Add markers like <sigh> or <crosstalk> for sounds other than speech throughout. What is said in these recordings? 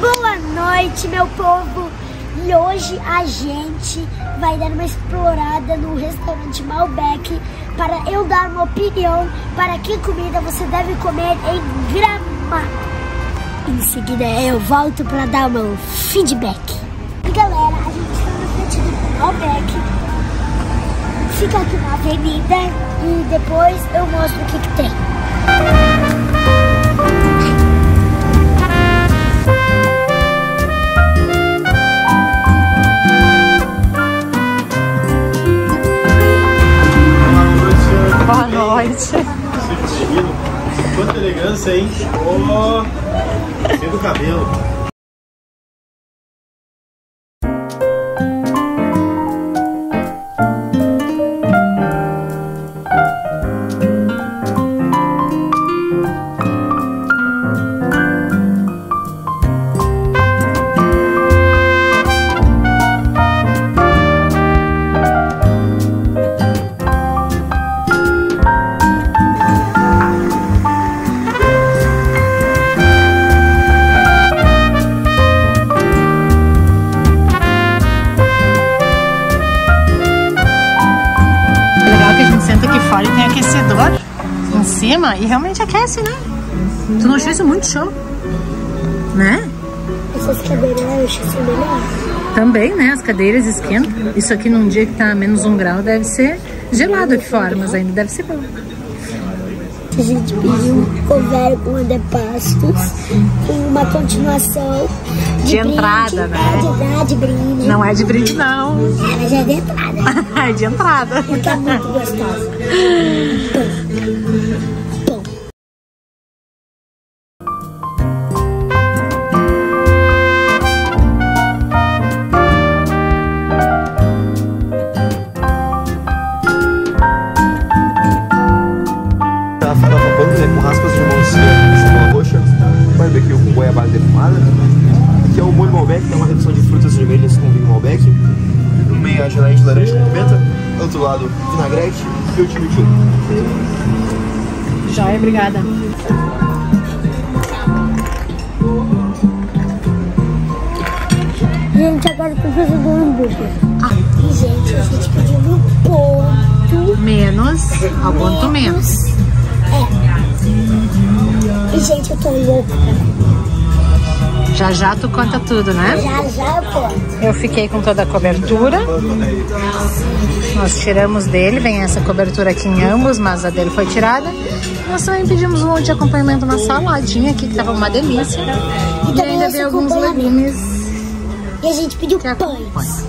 Boa noite, meu povo! E hoje a gente vai dar uma explorada no restaurante Malbec para eu dar uma opinião para que comida você deve comer em Gramado. Em seguida eu volto para dar o meu feedback. E galera, a gente está no frente do Malbec. Fica aqui na avenida e depois eu mostro o que, que tem. Noite. Quanta elegância, hein? Oh, do cabelo. E tem aquecedor em cima e realmente aquece, né? Tu não achou isso muito show? Né? Essas cadeiras eu são melhor. Também, né? As cadeiras esquentam. Isso aqui num dia que tá menos um grau deve ser gelado aqui fora, mas ainda deve ser bom. A gente pediu cover com antepastos e uma continuação de, De entrada, né? De, de brinde. Não é de brinde, não. É, mas é de entrada. <laughs> É de entrada. Porque é muito gostosa. <laughs> De laranja com pimenta. Do outro lado, vinagrete e o chimichurri. Joia, obrigada. Gente, agora eu fazendo um hambúrguer. Aqui, gente, a gente pediu no ponto. Menos, ao ponto menos. E, gente, eu tô louca. Já já tu conta tudo, né? Já, já eu conto. Eu fiquei com toda a cobertura. Nós tiramos dele, vem essa cobertura aqui em ambos, mas a dele foi tirada. Nós também pedimos um de acompanhamento, uma saladinha aqui, que tava uma delícia. E, também ainda veio alguns legumes E a gente pediu pães.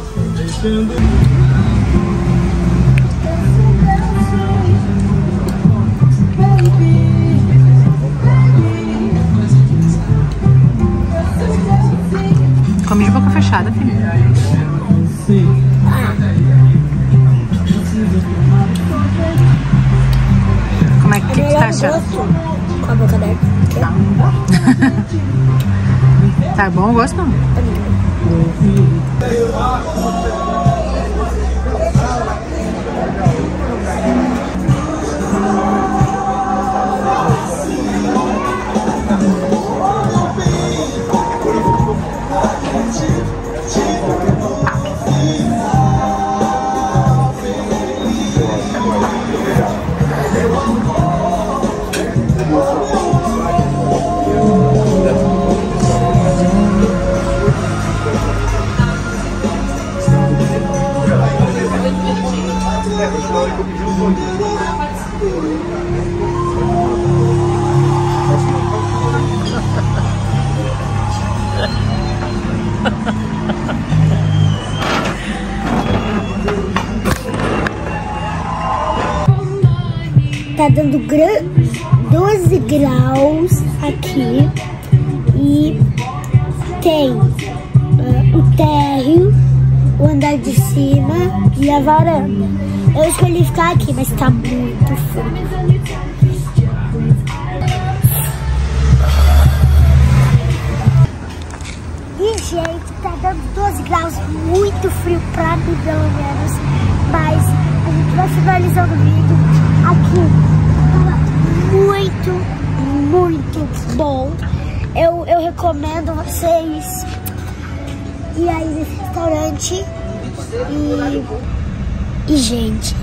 Como é que, que tá achando? com a boca aberta. <laughs> Tá bom o gosto? não? Tá dando gra 12 graus aqui e tem ah, o térreo, o andar de cima e a varanda. Eu escolhi ficar aqui, mas tá muito frio. E, gente, tá dando 12 graus, muito frio pra mim, pelo menos. Mas a gente vai finalizando o vídeo aqui. Muito, muito bom. eu, eu recomendo vocês ir aí nesse restaurante e, e gente,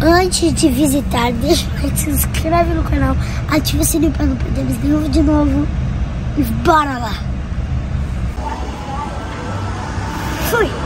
antes de visitar, deixa o like, se inscreve no canal, ativa o sininho para não perder nenhum vídeo novo e bora lá! Fui!